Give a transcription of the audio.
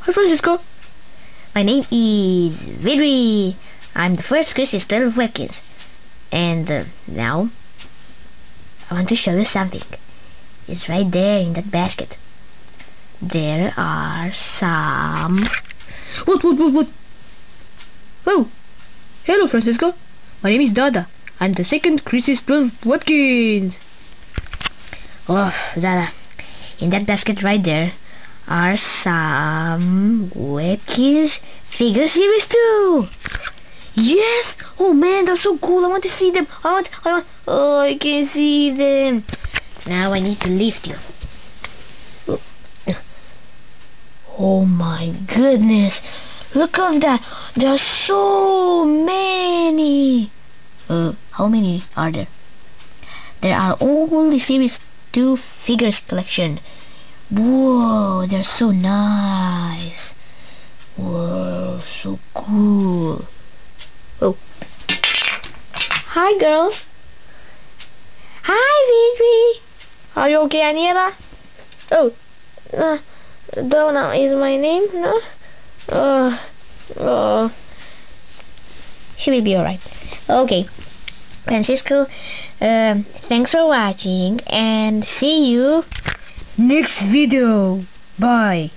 Hi, Francisco. My name is Vidri. I'm the first Chris's 12 Wicked. And uh, now, I want to show you something. It's right there in that basket. There are some... What, what, what, what? Oh, hello, Francisco. My name is Dada. I'm the second Chris's 12 Webkinz. Oh, Dada. In that basket right there are some Webkinz figure series too. Yes! Oh man, that's so cool. I want to see them. I want, I want. Oh, I can see them. Now I need to lift you. Oh my goodness. Look at that. There's so many. Uh, how many are there? There are all the series 2 figures collection. Whoa, they're so nice. Whoa, so cool. Oh. Hi, girls. Hi, Vidri. Are you okay, Aniela? Oh, uh, Donna is my name, no? Uh, uh, she will be alright. Okay. Francisco, um, thanks for watching and see you next video. Bye.